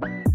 Bye.